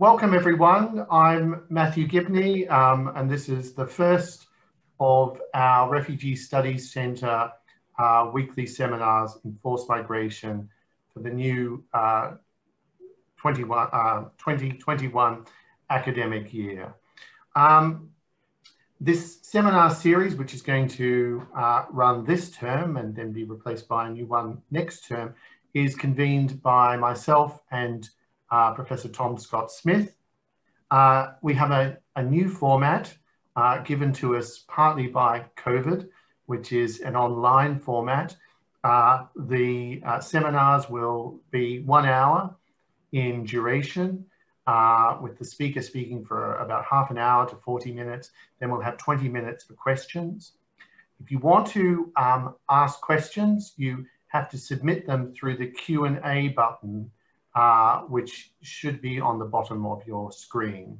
Welcome everyone. I'm Matthew Gibney um, and this is the first of our Refugee Studies Centre uh, weekly seminars in forced migration for the new uh, 21, uh, 2021 academic year. Um, this seminar series, which is going to uh, run this term and then be replaced by a new one next term, is convened by myself and uh, Professor Tom Scott Smith. Uh, we have a, a new format uh, given to us partly by COVID, which is an online format. Uh, the uh, seminars will be one hour in duration uh, with the speaker speaking for about half an hour to 40 minutes. Then we'll have 20 minutes for questions. If you want to um, ask questions, you have to submit them through the Q&A button, uh, which should be on the bottom of your screen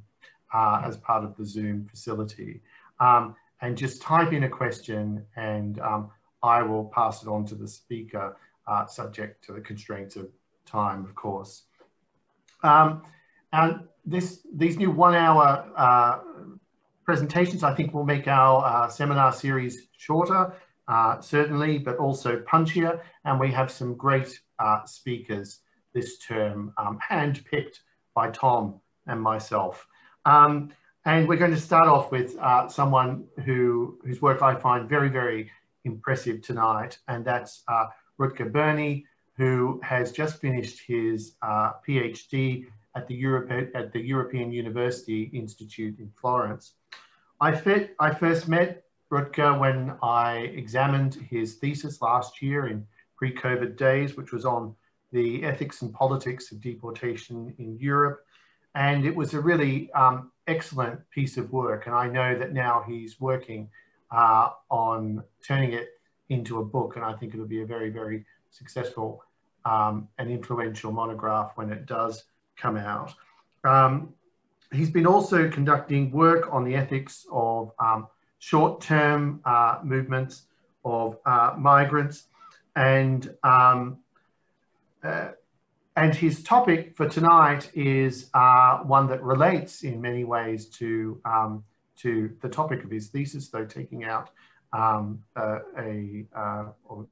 uh, as part of the Zoom facility. Um, and just type in a question and um, I will pass it on to the speaker, uh, subject to the constraints of time, of course. Um, and this, these new one hour uh, presentations, I think will make our uh, seminar series shorter, uh, certainly, but also punchier. And we have some great speakers this term, um, handpicked by Tom and myself. Um, and we're going to start off with uh, someone who, whose work I find very, very impressive tonight, and that's uh, Rutger Birnie, who has just finished his uh, PhD at the, Europe, at the European University Institute in Florence. I, fit, I first met Rutger when I examined his thesis last year in pre-COVID days, which was on the ethics and politics of deportation in Europe. And it was a really um, excellent piece of work. And I know that now he's working uh, on turning it into a book. And I think it'll be a very, very successful um, and influential monograph when it does come out. Um, he's been also conducting work on the ethics of um, short-term uh, movements of uh, migrants and um, and his topic for tonight is uh, one that relates in many ways to, um, to the topic of his thesis, though taking out um, a, uh, or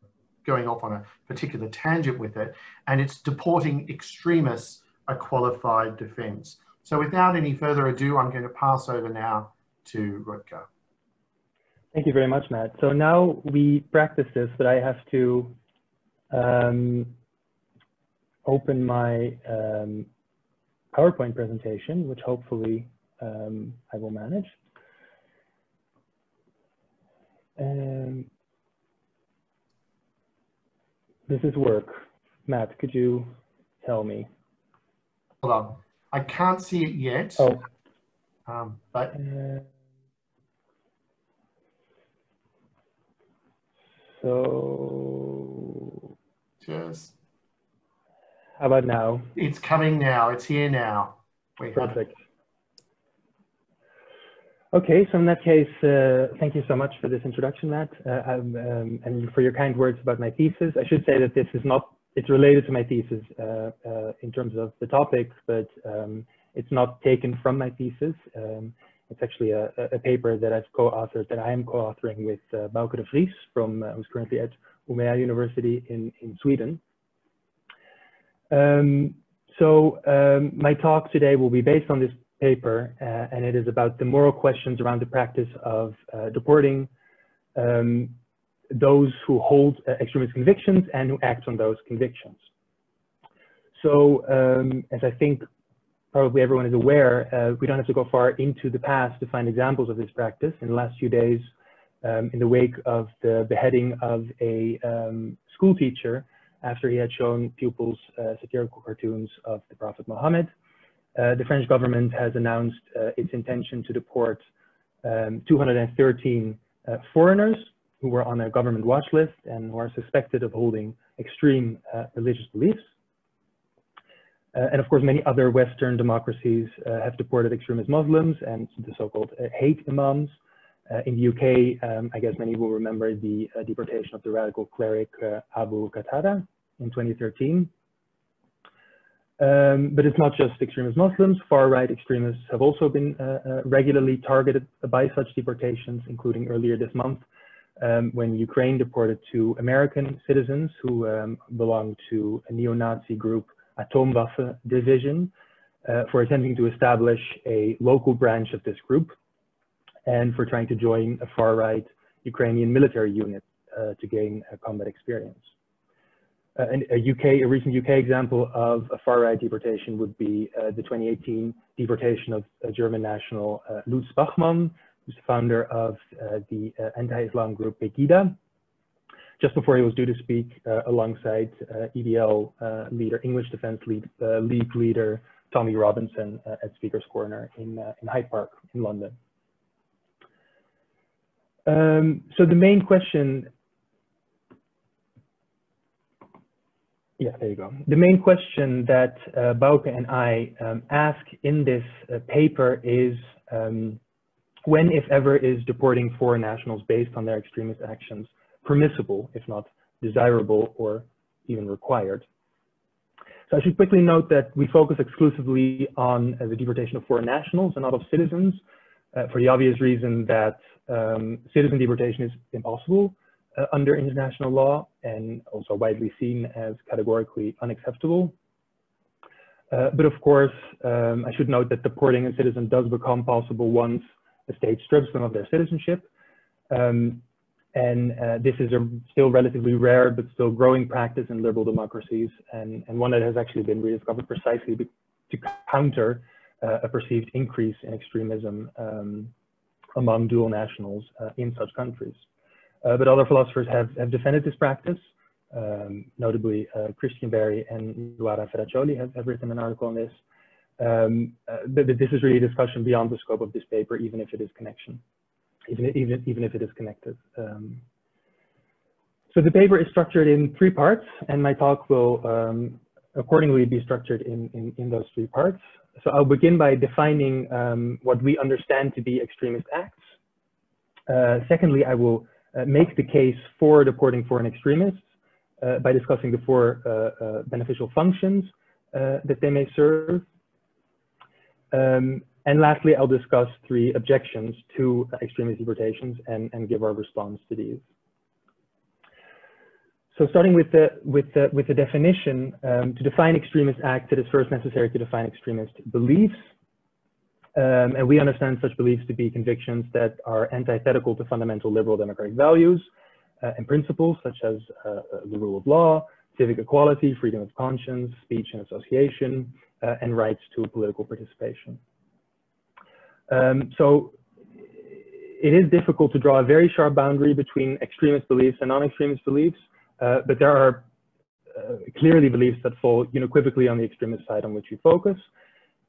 going off on a particular tangent with it, and it's deporting extremists a qualified defense. So without any further ado, I'm going to pass over now to Rutger. Thank you very much, Matt. So now we practice this, but I have to um, open my um, PowerPoint presentation, which hopefully um, I will manage. Um, this is work. Matt, could you tell me? Hold on. I can't see it yet. Oh. Um, but uh, so just how about now? It's coming now. It's here now. Perfect. Okay, so in that case, uh, thank you so much for this introduction, Matt, uh, um, um, and for your kind words about my thesis. I should say that this is not, it's related to my thesis uh, uh in terms of the topic, but um, it's not taken from my thesis. Um, it's actually a, a, paper that I've co-authored, that I am co-authoring with uh, Bouke de Vries, from, uh, who's currently at Umeå University in, in Sweden. Um, so um, my talk today will be based on this paper, uh, and it is about the moral questions around the practice of uh, deporting um, those who hold uh, extremist convictions and who act on those convictions. So um, as I think probably everyone is aware, uh, we don't have to go far into the past to find examples of this practice. In the last few days, um, in the wake of the beheading of a um, school teacher after he had shown pupils uh, satirical cartoons of the Prophet Muhammad. Uh, the French government has announced uh, its intention to deport um, 213 uh, foreigners who were on a government watch list and who are suspected of holding extreme uh, religious beliefs. Uh, and of course, many other Western democracies have deported extremist Muslims and the so-called hate imams. Uh, in the UK, um, I guess many will remember the uh, deportation of the radical cleric uh, Abu Qatada in 2013. Um, but it's not just extremist Muslims. Far-right extremists have also been uh, uh, regularly targeted by such deportations, including earlier this month um, when Ukraine deported two American citizens who um, belonged to a neo-Nazi group, Atomwaffen Division, uh, for attempting to establish a local branch of this group and for trying to join a far-right Ukrainian military unit uh, to gain combat experience. Uh, a UK, a recent UK example of a far-right deportation would be uh, the 2018 deportation of a German national uh, Lutz Bachmann, who's the founder of uh, the uh, anti-Islam group Pegida. Just before he was due to speak alongside EDL leader, English Defense League, League leader Tommy Robinson at Speaker's Corner in, in Hyde Park in London. Um, so the main question Yeah, there you go. The main question that uh, Bouke and I um, ask in this uh, paper is um, when, if ever, is deporting foreign nationals based on their extremist actions permissible, if not desirable or even required? So I should quickly note that we focus exclusively on uh, the deportation of foreign nationals and not of citizens uh, for the obvious reason that um, citizen deportation is impossible uh, under international law and also widely seen as categorically unacceptable. Uh, but of course, um, I should note that deporting a citizen does become possible once a state strips them of their citizenship. Um, and uh, this is a still relatively rare but still growing practice in liberal democracies and, and one that has actually been rediscovered precisely to counter uh, a perceived increase in extremism um, among dual nationals uh, in such countries. Uh, but other philosophers have, have defended this practice. Um, notably, uh, Christian Barry and Luara Ferracioli have, have written an article on this. Um, but, but, this is really a discussion beyond the scope of this paper, even if it is connection, even, even, even if it is connected. Um, so the paper is structured in three parts, and my talk will um, accordingly be structured in, in, in, those three parts. So I'll begin by defining um, what we understand to be extremist acts. Uh, secondly, I will uh, make the case for deporting foreign extremists uh, by discussing the four uh, beneficial functions that they may serve. Um, and lastly, I'll discuss three objections to extremist deportations and, and give our response to these. So starting with the, with the, with the definition, um, to define extremist acts, it is first necessary to define extremist beliefs. Um, and we understand such beliefs to be convictions that are antithetical to fundamental liberal democratic values uh, and principles such as uh, uh, the rule of law, civic equality, freedom of conscience, speech and association, uh, and rights to political participation. Um, so it is difficult to draw a very sharp boundary between extremist beliefs and non-extremist beliefs, uh, but there are uh, clearly beliefs that fall unequivocally on the extremist side on which we focus.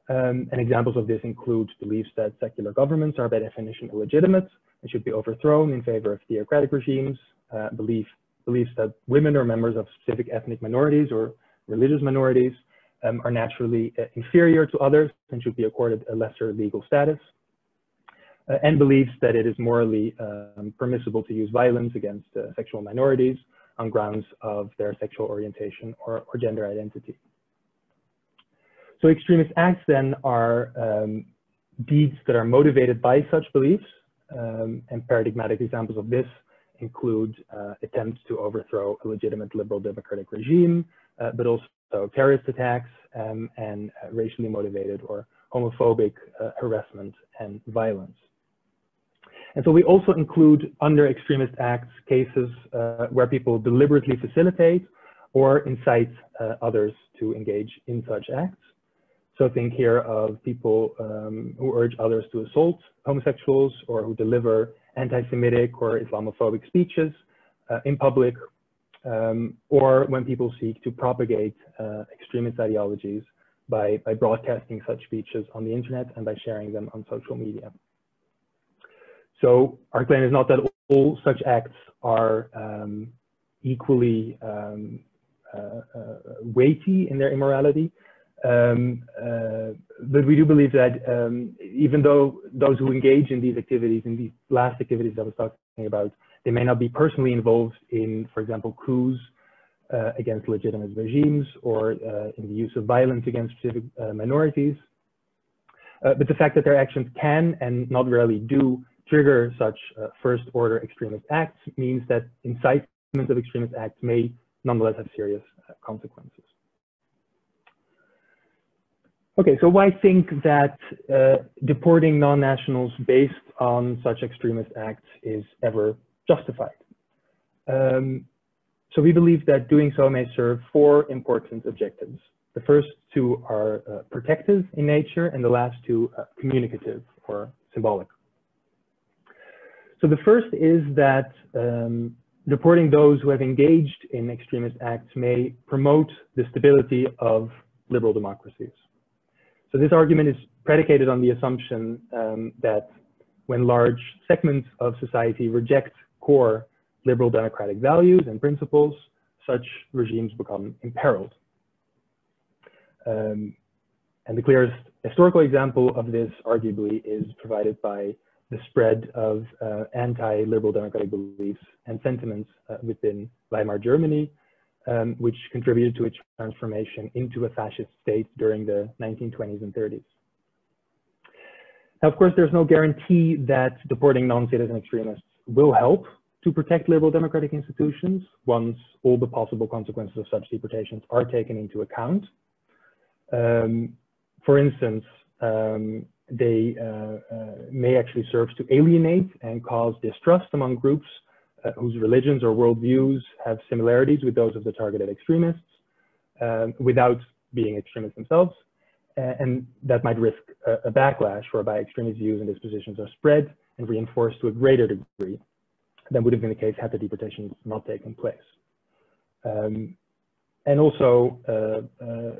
Um, and examples of this include beliefs that secular governments are by definition illegitimate and should be overthrown in favor of theocratic regimes, uh, belief, beliefs that women or members of specific ethnic minorities or religious minorities um, are naturally uh, inferior to others and should be accorded a lesser legal status, uh, and beliefs that it is morally um, permissible to use violence against uh, sexual minorities on grounds of their sexual orientation or, or gender identity. So extremist acts then are um, deeds that are motivated by such beliefs, um, and paradigmatic examples of this include uh, attempts to overthrow a legitimate liberal democratic regime, uh, but also terrorist attacks um, and uh, racially motivated or homophobic uh, harassment and violence. And so we also include under extremist acts cases uh, where people deliberately facilitate or incite uh, others to engage in such acts. So think here of people um, who urge others to assault homosexuals or who deliver anti-Semitic or Islamophobic speeches uh, in public, um, or when people seek to propagate uh, extremist ideologies by, by broadcasting such speeches on the internet and by sharing them on social media. So our claim is not that all such acts are um, equally um, uh, uh, weighty in their immorality, um, uh, but we do believe that um, even though those who engage in these activities, in these last activities that I was talking about, they may not be personally involved in, for example, coups uh, against legitimate regimes or uh, in the use of violence against specific uh, minorities. But the fact that their actions can and not rarely do trigger such uh, first order extremist acts means that incitement of extremist acts may nonetheless have serious uh, consequences. Okay, so why think that uh, deporting non-nationals based on such extremist acts is ever justified? Um, so we believe that doing so may serve four important objectives. The first two are uh, protective in nature and the last two uh, communicative or symbolic. So the first is that um, deporting those who have engaged in extremist acts may promote the stability of liberal democracies. So this argument is predicated on the assumption um, that when large segments of society reject core liberal democratic values and principles, such regimes become imperiled. Um, and the clearest historical example of this, arguably, is provided by the spread of uh, anti-liberal democratic beliefs and sentiments uh, within Weimar Germany, um, which contributed to its transformation into a fascist state during the 1920s and 30s. Now, of course, there's no guarantee that deporting non-citizen extremists will help to protect liberal democratic institutions once all the possible consequences of such deportations are taken into account. Um, for instance, um, they uh, uh, may actually serve to alienate and cause distrust among groups uh, whose religions or worldviews have similarities with those of the targeted extremists um, without being extremists themselves. and that might risk a, backlash whereby extremist views and dispositions are spread and reinforced to a greater degree than would have been the case had the deportations not taken place. Um, and also, uh, uh,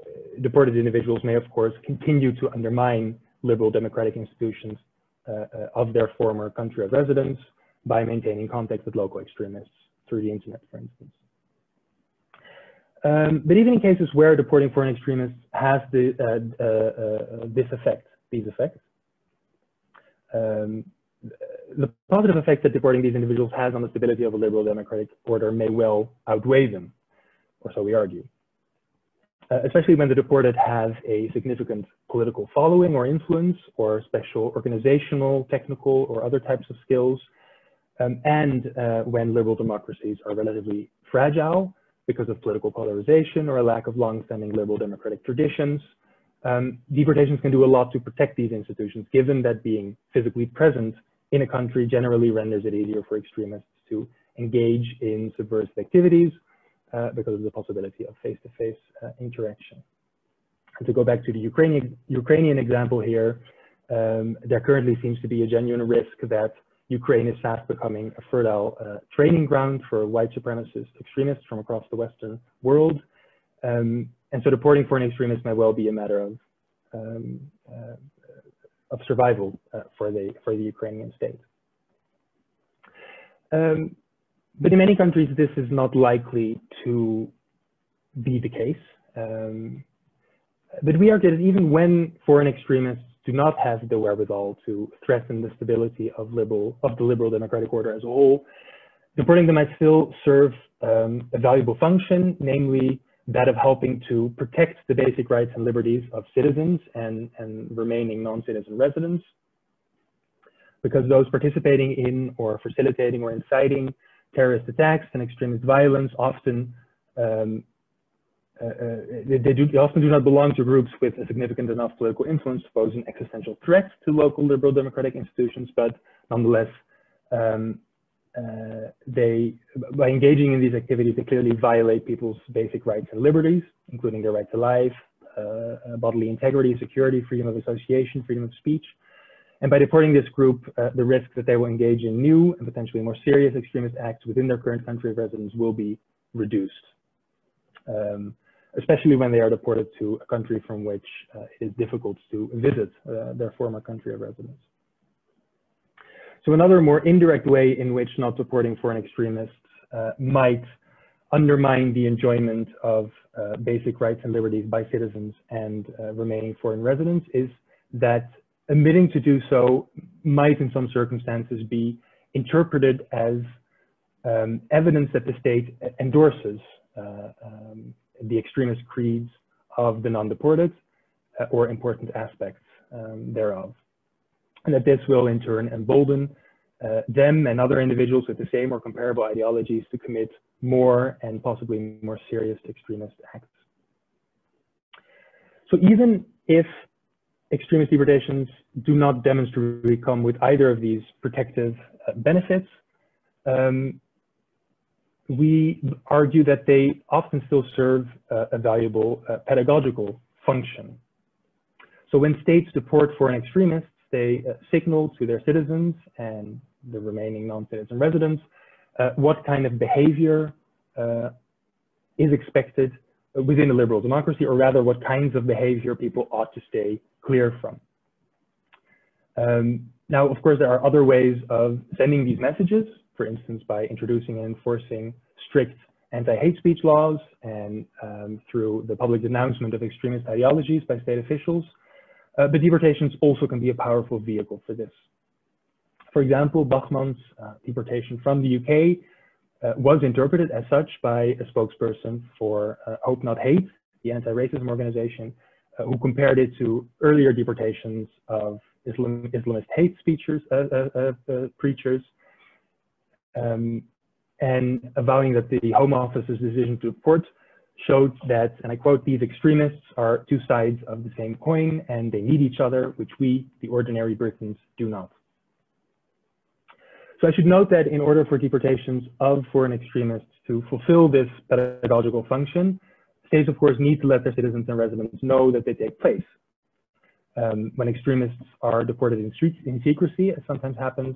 deported individuals may, of course, continue to undermine liberal democratic institutions uh, uh, of their former country of residence by maintaining contact with local extremists through the internet, for instance. Um, but even in cases where deporting foreign extremists has the, uh, uh, uh this effect, these effects, um, the positive effect that deporting these individuals has on the stability of a liberal democratic order may well outweigh them, or so we argue. Uh, especially when the deported have a significant political following or influence or special organizational, technical, or other types of skills, um, and uh, when liberal democracies are relatively fragile because of political polarization or a lack of long-standing liberal democratic traditions. Um, deportations can do a lot to protect these institutions, given that being physically present in a country generally renders it easier for extremists to engage in subversive activities uh, because of the possibility of face-to-face -face, uh, interaction. And to go back to the Ukrainian, Ukrainian example here, um, there currently seems to be a genuine risk that Ukraine is fast becoming a fertile uh, training ground for white supremacist extremists from across the Western world. Um, and so deporting foreign extremists may well be a matter of um, uh, of survival uh, for the for the Ukrainian state. Um, but in many countries, this is not likely to be the case. Um, but we argue that even when foreign extremists do not have the wherewithal to threaten the stability of liberal of the liberal democratic order as a whole, deporting them might still serve um, a valuable function, namely that of helping to protect the basic rights and liberties of citizens and, and remaining non-citizen residents. Because those participating in or facilitating or inciting terrorist attacks and extremist violence often um, uh, uh, they, do, they, often do not belong to groups with a significant enough political influence to pose an existential threat to local liberal democratic institutions, but nonetheless, um, uh, they, by engaging in these activities, they clearly violate people's basic rights and liberties, including their right to life, uh, uh, bodily integrity, security, freedom of association, freedom of speech, and by deporting this group, uh, the risk that they will engage in new and potentially more serious extremist acts within their current country of residence will be reduced, um, especially when they are deported to a country from which uh, it is difficult to visit uh, their former country of residence. So another more indirect way in which not deporting foreign extremists uh, might undermine the enjoyment of uh, basic rights and liberties by citizens and uh, remaining foreign residents is that Admitting to do so might in some circumstances be interpreted as um, evidence that the state endorses uh, um, the extremist creeds of the non-deported uh, or important aspects um, thereof. And that this will in turn embolden uh, them and other individuals with the same or comparable ideologies to commit more and possibly more serious extremist acts. So even if extremist deportations do not demonstrably come with either of these protective uh, benefits, um, we argue that they often still serve uh, a valuable uh, pedagogical function. So when states deport foreign extremists, they uh, signal to their citizens and the remaining non-citizen residents uh, what kind of behavior uh, is expected within a liberal democracy, or rather what kinds of behavior people ought to stay clear from. Um, now, of course, there are other ways of sending these messages, for instance, by introducing and enforcing strict anti-hate speech laws and um, through the public denouncement of extremist ideologies by state officials. Uh, but deportations also can be a powerful vehicle for this. For example, Bachmann's uh, deportation from the UK uh, was interpreted as such by a spokesperson for uh, Hope Not Hate, the anti-racism organization, uh, who compared it to earlier deportations of Islam, Islamist hate speechers, uh, preachers, um, and avowing that the Home Office's decision to deport showed that, and I quote, these extremists are two sides of the same coin and they need each other, which we, the ordinary Britons, do not. So I should note that in order for deportations of foreign extremists to fulfill this pedagogical function, states, of course, need to let their citizens and residents know that they take place. Um, when extremists are deported in, in secrecy, as sometimes happens,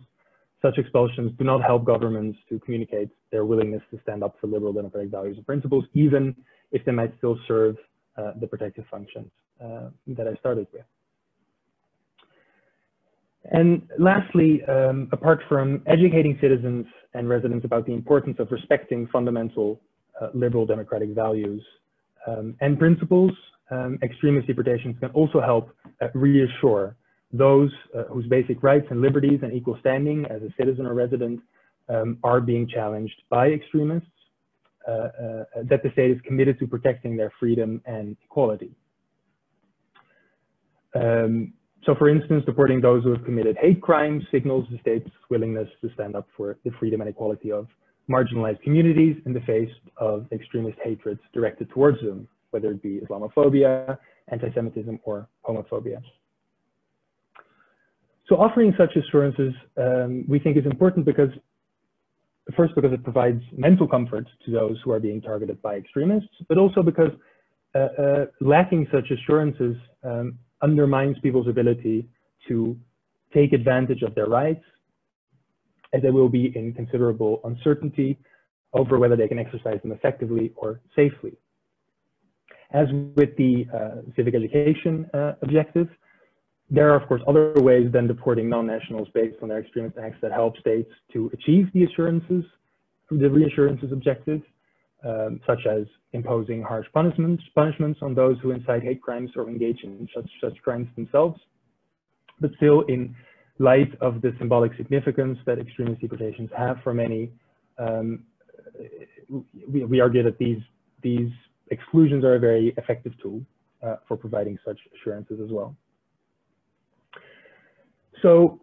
such expulsions do not help governments to communicate their willingness to stand up for liberal democratic values and principles, even if they might still serve uh, the protective functions uh, that I started with. And lastly, um, apart from educating citizens and residents about the importance of respecting fundamental uh, liberal democratic values um, and principles, um, extremist deportations can also help uh, reassure those uh, whose basic rights and liberties and equal standing as a citizen or resident um, are being challenged by extremists, uh, uh, that the state is committed to protecting their freedom and equality. Um, so for instance, deporting those who have committed hate crimes signals the state's willingness to stand up for the freedom and equality of marginalized communities in the face of extremist hatreds directed towards them, whether it be Islamophobia, anti-Semitism, or homophobia. So offering such assurances, um, we think is important because, first, because it provides mental comfort to those who are being targeted by extremists, but also because uh, uh, lacking such assurances um, undermines people's ability to take advantage of their rights, as they will be in considerable uncertainty over whether they can exercise them effectively or safely. As with the uh, civic education uh, objective, there are, of course, other ways than deporting non-nationals based on their extremist acts that help states to achieve the assurances, the reassurances objective um, such as imposing harsh punishments, punishments on those who incite hate crimes or engage in such, such crimes themselves. But still, in light of the symbolic significance that extremist deportations have for many, um, we, we, argue that these, these exclusions are a very effective tool uh, for providing such assurances as well. So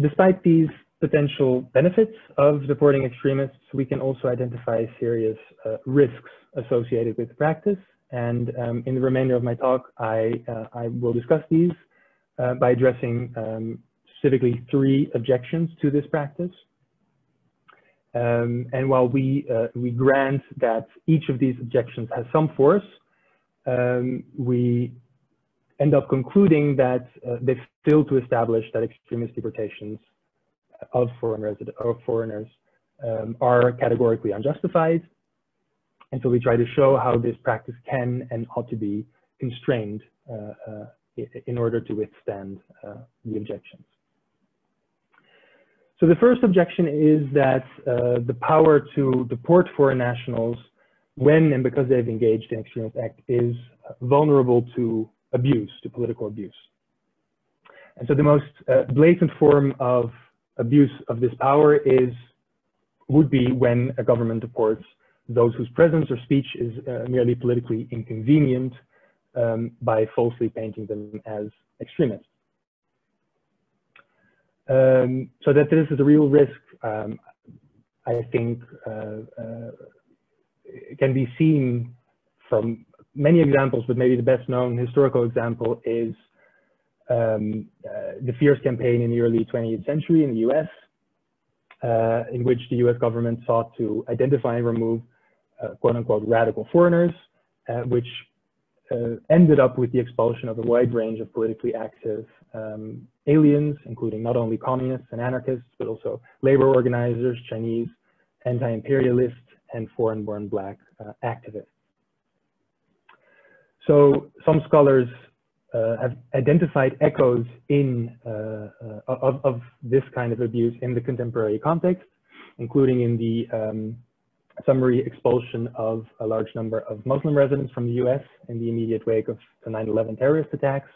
despite these potential benefits of deporting extremists, we can also identify serious uh, risks associated with the practice. And um, in the remainder of my talk, I, uh, I will discuss these uh, by addressing um, specifically three objections to this practice. Um, and while we, uh, we grant that each of these objections has some force, um, we end up concluding that uh, they fail to establish that extremist deportations of foreign resident of foreigners um, are categorically unjustified. And so we try to show how this practice can and ought to be constrained uh, uh, in order to withstand uh, the objections. So the first objection is that uh, the power to deport foreign nationals when and because they've engaged in extremist act is vulnerable to abuse, to political abuse. And so the most uh, blatant form of abuse of this power is would be when a government deports those whose presence or speech is uh, merely politically inconvenient um, by falsely painting them as extremists. Um, so that this is a real risk, um, I think, uh, uh, can be seen from many examples, but maybe the best known historical example is um, uh, the Fierce campaign in the early 20th century in the US, uh, in which the US government sought to identify and remove uh, quote unquote radical foreigners, uh, which uh, ended up with the expulsion of a wide range of politically active um, aliens, including not only communists and anarchists, but also labor organizers, Chinese, anti-imperialists, and foreign-born black uh, activists. So some scholars have identified echoes in uh, uh, of, of, this kind of abuse in the contemporary context, including in the um, summary expulsion of a large number of Muslim residents from the US in the immediate wake of the 9-11 terrorist attacks,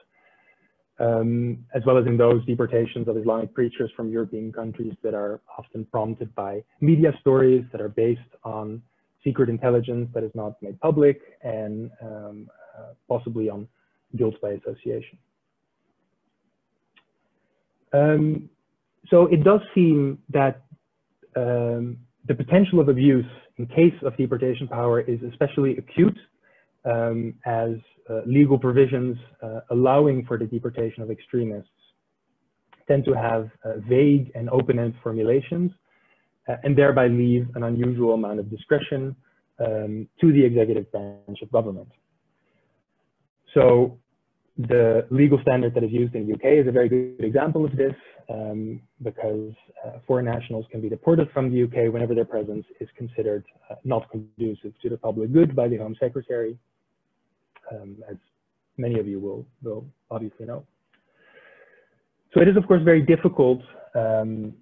um, as well as in those deportations of Islamic preachers from European countries that are often prompted by media stories that are based on secret intelligence that is not made public and um, uh, possibly on guilt by association. Um, so it does seem that um, the potential of abuse in case of deportation power is especially acute um, as uh, legal provisions uh, allowing for the deportation of extremists tend to have uh, vague and open-ended formulations uh, and thereby leave an unusual amount of discretion um, to the executive branch of government. So the legal standard that is used in the UK is a very good example of this um, because uh, foreign nationals can be deported from the UK whenever their presence is considered uh, not conducive to the public good by the Home Secretary, um, as many of you will, will obviously know. So it is, of course, very difficult, um,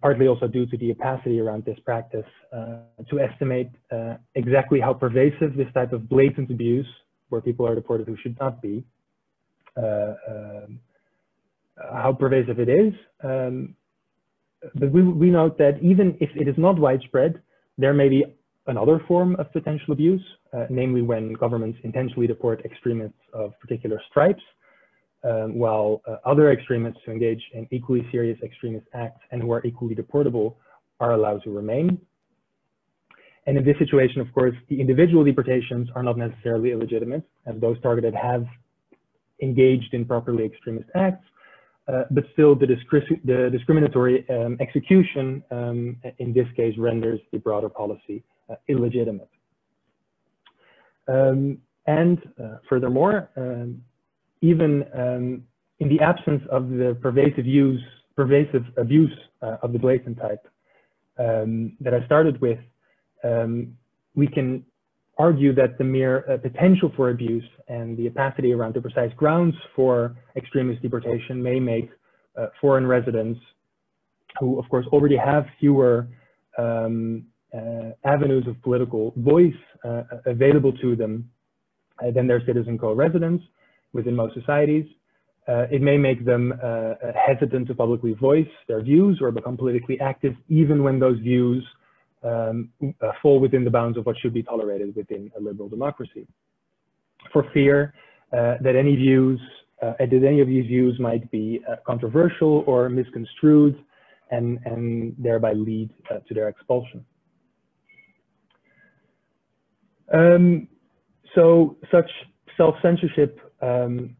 partly also due to the opacity around this practice, uh, to estimate uh, exactly how pervasive this type of blatant abuse where people are deported who should not be, uh, um, how pervasive it is. Um, but we, we note that even if it is not widespread, there may be another form of potential abuse, uh, namely when governments intentionally deport extremists of particular stripes, um, while uh, other extremists who engage in equally serious extremist acts and who are equally deportable are allowed to remain. And in this situation, of course, the individual deportations are not necessarily illegitimate, as those targeted have engaged in properly extremist acts, uh, but still the, the discriminatory um, execution um, in this case renders the broader policy uh, illegitimate. Um, and uh, furthermore, um, even um, in the absence of the pervasive use, pervasive abuse uh, of the blatant type um, that I started with, um, we can argue that the mere uh, potential for abuse and the opacity around the precise grounds for extremist deportation may make uh, foreign residents who, of course, already have fewer um, uh, avenues of political voice uh, available to them uh, than their citizen co-residents within most societies. Uh, it may make them hesitant to publicly voice their views or become politically active even when those views um, uh, fall within the bounds of what should be tolerated within a liberal democracy. For fear uh, that any views, uh, that any of these views might be uh, controversial or misconstrued and, and thereby lead uh, to their expulsion. Um, so such self-censorship um,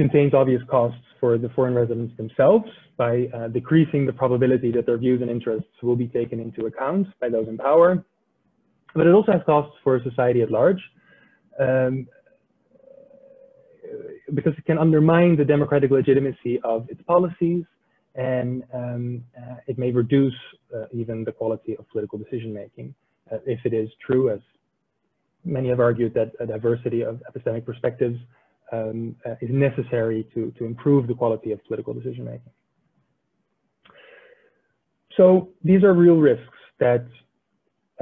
contains obvious costs for the foreign residents themselves by uh, decreasing the probability that their views and interests will be taken into account by those in power. But it also has costs for society at large um, because it can undermine the democratic legitimacy of its policies and um, uh, it may reduce uh, even the quality of political decision making uh, if it is true, as many have argued, that a diversity of epistemic perspectives um, uh, is necessary to, to improve the quality of political decision making. So these are real risks that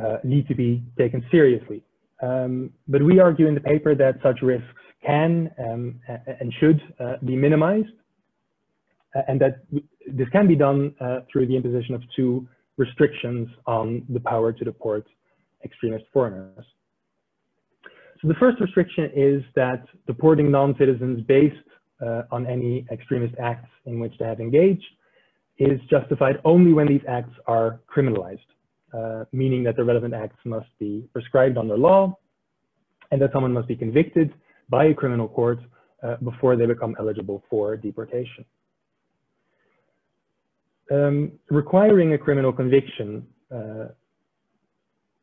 uh, need to be taken seriously. Um, but we argue in the paper that such risks can um, and should uh, be minimized uh, and that this can be done uh, through the imposition of two restrictions on the power to deport extremist foreigners. So the first restriction is that deporting non-citizens based uh, on any extremist acts in which they have engaged is justified only when these acts are criminalized, uh, meaning that the relevant acts must be prescribed under law and that someone must be convicted by a criminal court uh, before they become eligible for deportation. Um, requiring a criminal conviction uh,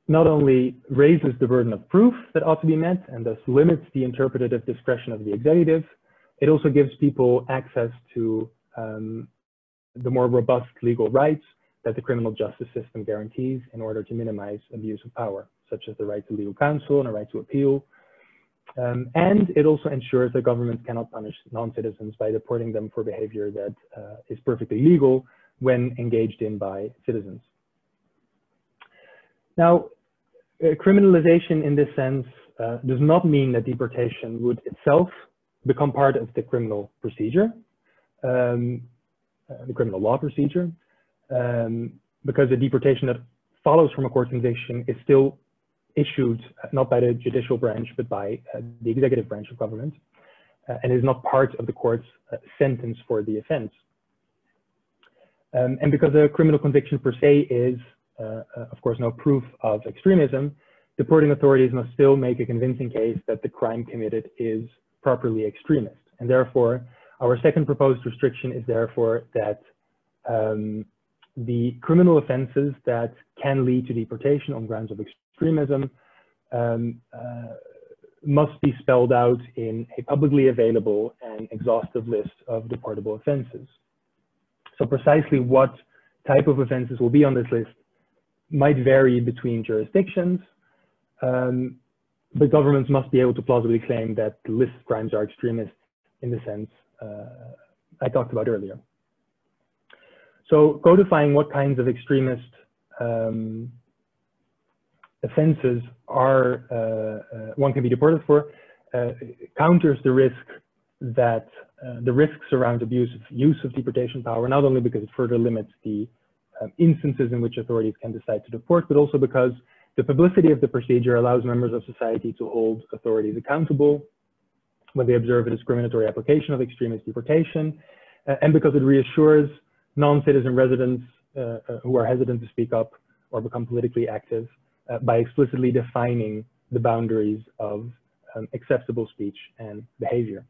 not only raises the burden of proof that ought to be met and thus limits the interpretative discretion of the executive, it also gives people access to um, the more robust legal rights that the criminal justice system guarantees in order to minimize abuse of power, such as the right to legal counsel and a right to appeal. Um, and it also ensures that governments cannot punish non-citizens by deporting them for behavior that uh, is perfectly legal when engaged in by citizens. Now, criminalization in this sense uh, does not mean that deportation would itself become part of the criminal procedure, um, uh, the criminal law procedure, um, because the deportation that follows from a court conviction is still issued uh, not by the judicial branch, but by uh, the executive branch of government, uh, and is not part of the court's sentence for the offense. Um, and because a criminal conviction per se is, of course, no proof of extremism, deporting authorities must still make a convincing case that the crime committed is properly extremist. And therefore, our second proposed restriction is therefore that um, the criminal offenses that can lead to deportation on grounds of extremism um, uh, must be spelled out in a publicly available and exhaustive list of deportable offenses. So precisely what type of offenses will be on this list might vary between jurisdictions, um, but governments must be able to plausibly claim that the list crimes are extremist in the sense uh, I talked about earlier. So codifying what kinds of extremist um, offenses are uh, uh, one can be deported for uh, counters the risk that uh, the risks around abuse of use of deportation power, not only because it further limits the um, instances in which authorities can decide to deport, but also because the publicity of the procedure allows members of society to hold authorities accountable when they observe a discriminatory application of extremist deportation, uh, and because it reassures non-citizen residents uh, uh, who are hesitant to speak up or become politically active uh, by explicitly defining the boundaries of um, acceptable speech and behavior.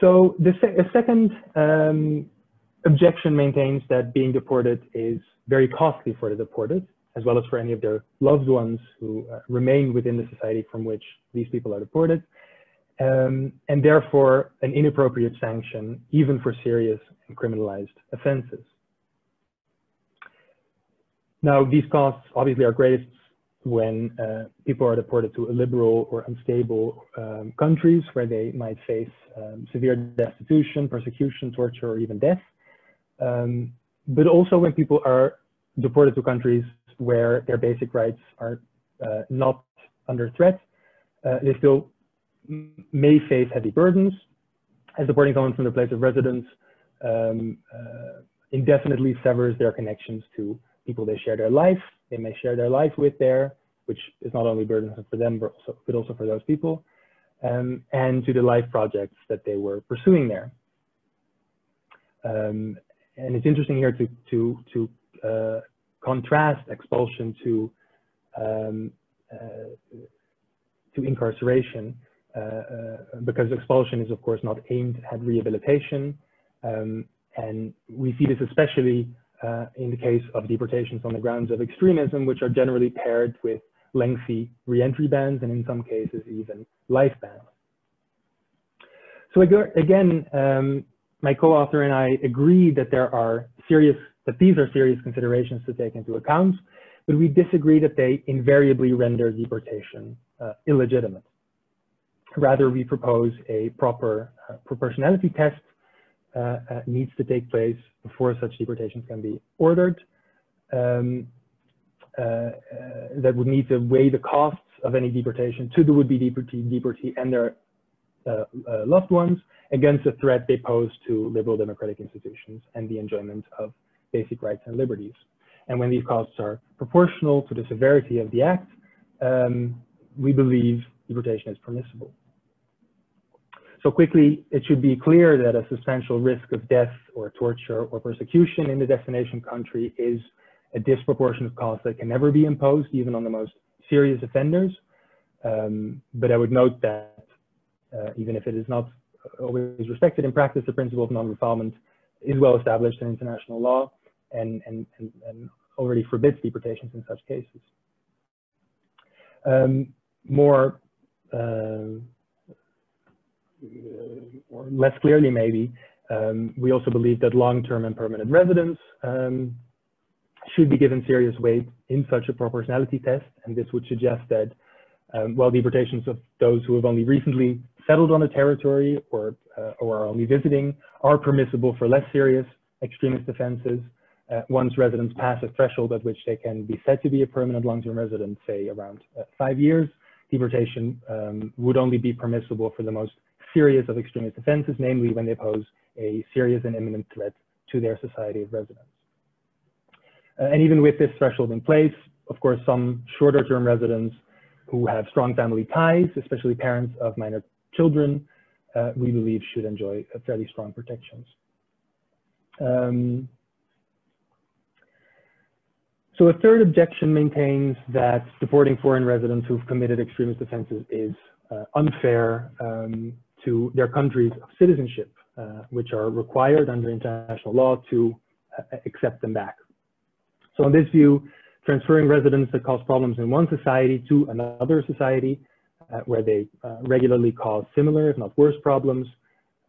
So the se second um, objection maintains that being deported is very costly for the deported, as well as for any of their loved ones who uh, remain within the society from which these people are deported, um, and therefore an inappropriate sanction even for serious and criminalized offenses. Now, these costs obviously are greatest when uh, people are deported to illiberal or unstable um, countries where they might face um, severe destitution, persecution, torture, or even death. Um, but also when people are deported to countries where their basic rights are uh, not under threat, uh, they still may face heavy burdens as deporting someone from their place of residence um, uh, indefinitely severs their connections to people they share their life, they may share their life with there, which is not only burdensome for them, but also, but also for those people, um, and to the life projects that they were pursuing there. Um, and it's interesting here to, to, to uh, contrast expulsion to, um, uh, to incarceration, uh, uh, because expulsion is of course not aimed at rehabilitation. Um, and we see this especially uh, in the case of deportations on the grounds of extremism, which are generally paired with lengthy reentry bans and in some cases even life bans. So again, um, my co-author and I agree that there are serious, that these are serious considerations to take into account, but we disagree that they invariably render deportation uh, illegitimate. Rather, we propose a proper uh, proportionality test uh, uh, needs to take place before such deportations can be ordered. Um, uh, uh, that would need to weigh the costs of any deportation to the would-be deportee, deportee and their loved ones against the threat they pose to liberal democratic institutions and the enjoyment of basic rights and liberties. and when these costs are proportional to the severity of the act, um, we believe deportation is permissible. So quickly, it should be clear that a substantial risk of death or torture or persecution in the destination country is a disproportionate cost that can never be imposed, even on the most serious offenders. Um, but I would note that uh, even if it is not always respected in practice, the principle of non-refoulement is well established in international law and, and, and, and already forbids deportations in such cases. Um, more uh, or less clearly maybe, um, we also believe that long-term and permanent residents um, should be given serious weight in such a proportionality test. And this would suggest that um, while deportations of those who have only recently settled on a territory or, uh, or are only visiting are permissible for less serious extremist offenses, uh, once residents pass a threshold at which they can be said to be a permanent long-term resident, say around uh, five years, deportation um, would only be permissible for the most serious of extremist offenses, namely when they pose a serious and imminent threat to their society of residence. Uh, and even with this threshold in place, of course, some shorter term residents who have strong family ties, especially parents of minor children, uh, we believe should enjoy fairly strong protections. Um, so a third objection maintains that deporting foreign residents who've committed extremist offenses is uh, unfair um, to their countries of citizenship, uh, which are required under international law to uh, accept them back. So in this view, transferring residents that cause problems in one society to another society, uh, where they uh, regularly cause similar, if not worse problems,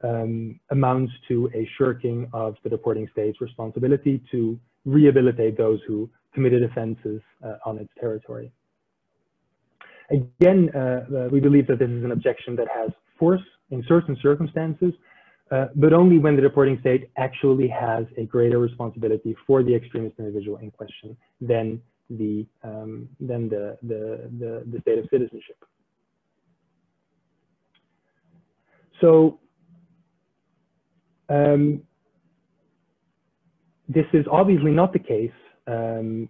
um, amounts to a shirking of the deporting state's responsibility to rehabilitate those who committed offenses uh, on its territory. Again, uh, we believe that this is an objection that has force in certain circumstances, uh, but only when the deporting state actually has a greater responsibility for the extremist individual in question than the um, than the, the, the the state of citizenship. So um, this is obviously not the case um,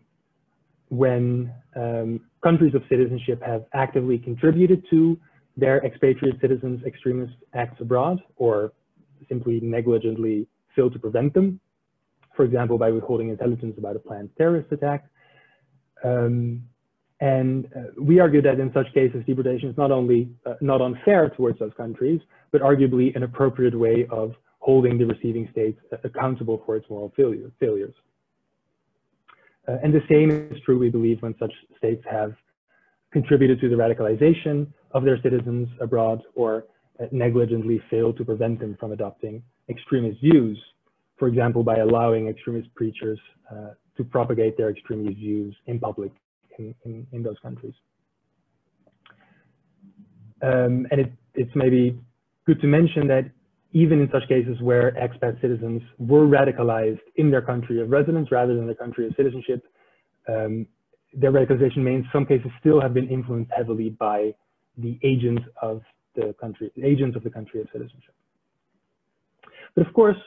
when um, countries of citizenship have actively contributed to their expatriate citizens' extremist acts abroad or simply negligently fail to prevent them, for example, by withholding intelligence about a planned terrorist attack. Um, and uh, we argue that in such cases, deportation is not only uh, not unfair towards those countries, but arguably an appropriate way of holding the receiving states accountable for its moral failure, failures. Uh, and the same is true, we believe, when such states have contributed to the radicalization of their citizens abroad or negligently failed to prevent them from adopting extremist views, for example, by allowing extremist preachers uh, to propagate their extremist views in public in, in, in those countries. Um, and it, it's maybe good to mention that even in such cases where expat citizens were radicalized in their country of residence rather than their country of citizenship, um, their radicalization may in some cases still have been influenced heavily by the agents of the country, agents of the country of citizenship. But of course,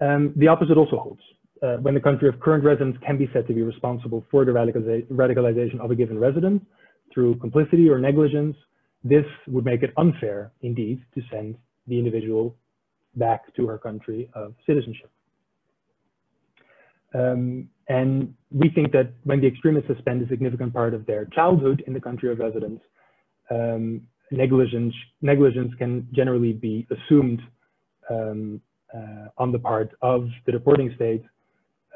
um, the opposite also holds. Uh, when the country of current residence can be said to be responsible for the radicaliza radicalization of a given resident through complicity or negligence, this would make it unfair, indeed, to send the individual back to her country of citizenship. Um, and we think that when the extremists spent a significant part of their childhood in the country of residence, um, negligence, negligence can generally be assumed um, uh, on the part of the deporting state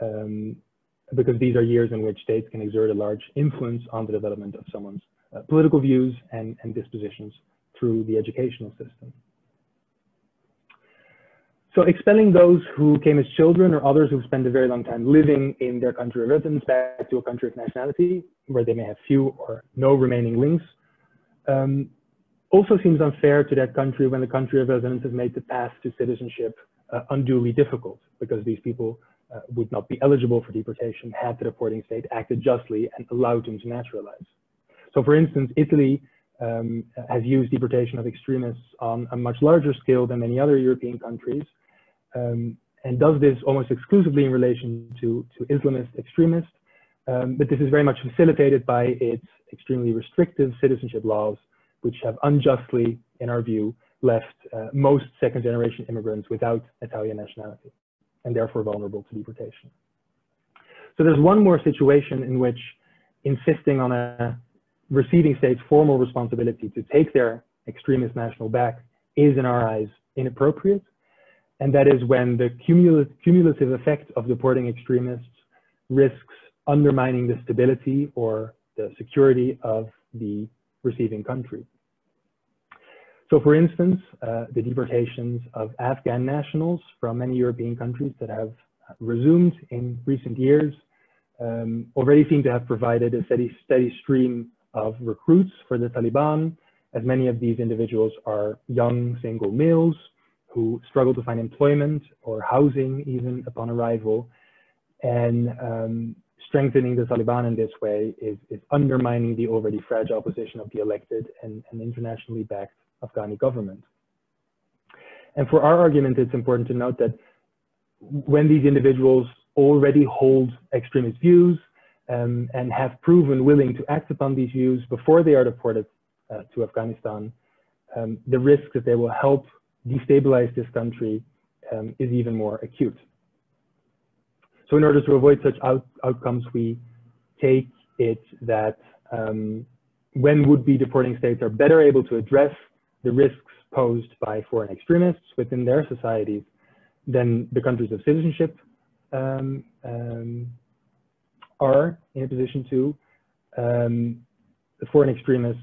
um, because these are years in which states can exert a large influence on the development of someone's political views and, and dispositions through the educational system. So expelling those who came as children or others who spent a very long time living in their country of residence back to a country of nationality where they may have few or no remaining links um, also seems unfair to that country when the country of residence has made the path to citizenship uh, unduly difficult because these people uh, would not be eligible for deportation had the deporting state acted justly and allowed them to naturalize. So for instance, Italy um, has used deportation of extremists on a much larger scale than many other European countries um, and does this almost exclusively in relation to, to Islamist extremists Um, but this is very much facilitated by its extremely restrictive citizenship laws, which have unjustly, in our view, left uh, most second generation immigrants without Italian nationality and therefore vulnerable to deportation. So there's one more situation in which insisting on a receiving state's formal responsibility to take their extremist national back is, in our eyes, inappropriate. And that is when the cumulative effect of deporting extremists risks undermining the stability or the security of the receiving country. So for instance, uh, the deportations of Afghan nationals from many European countries that have resumed in recent years um, already seem to have provided a steady, steady stream of recruits for the Taliban, as many of these individuals are young single males who struggle to find employment or housing even upon arrival. And um, strengthening the Taliban in this way is, is, undermining the already fragile position of the elected and, and internationally backed Afghani government. And for our argument, it's important to note that when these individuals already hold extremist views um, and have proven willing to act upon these views before they are deported uh, to Afghanistan, um, the risk that they will help destabilize this country um, is even more acute. So in order to avoid such out outcomes, we take it that um, when would-be deporting states are better able to address the risks posed by foreign extremists within their societies than the countries of citizenship um, um, are in a position to. Um, foreign extremists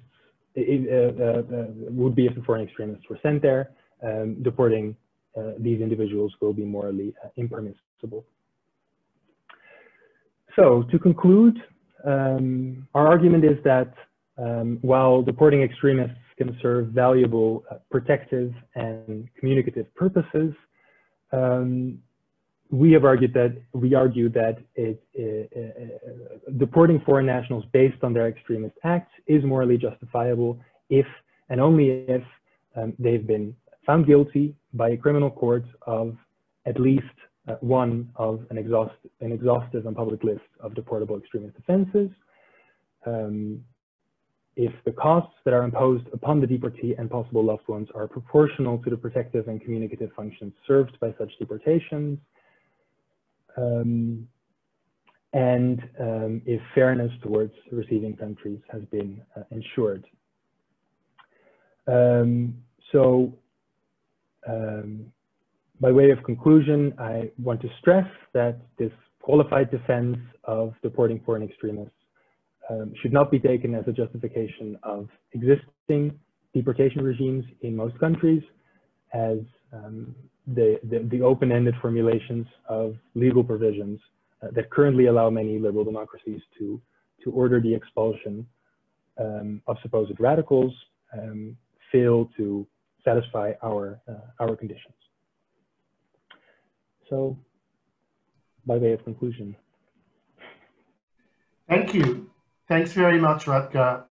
uh, uh, uh, would be if the foreign extremists were sent there. Um, deporting uh, these individuals will be morally impermissible. So to conclude, um, our argument is that um, while deporting extremists can serve valuable uh, protective and communicative purposes, um, we have argued that we argue that it, uh, uh, deporting foreign nationals based on their extremist acts is morally justifiable if and only if um, they've been found guilty by a criminal court of at least uh, one of an, exhaust an, exhaustive and public list of deportable extremist offenses. Um, if the costs that are imposed upon the deportee and possible loved ones are proportional to the protective and communicative functions served by such deportations, um, and um, if fairness towards receiving countries has been uh, ensured. Um, so um, by way of conclusion, I want to stress that this qualified defense of deporting foreign extremists um, should not be taken as a justification of existing deportation regimes in most countries, as um, the, the, the open-ended formulations of legal provisions uh, that currently allow many liberal democracies to, to order the expulsion um, of supposed radicals um, fail to satisfy our, uh, our conditions. So by way of conclusion. Thank you. Thanks very much, Rutger.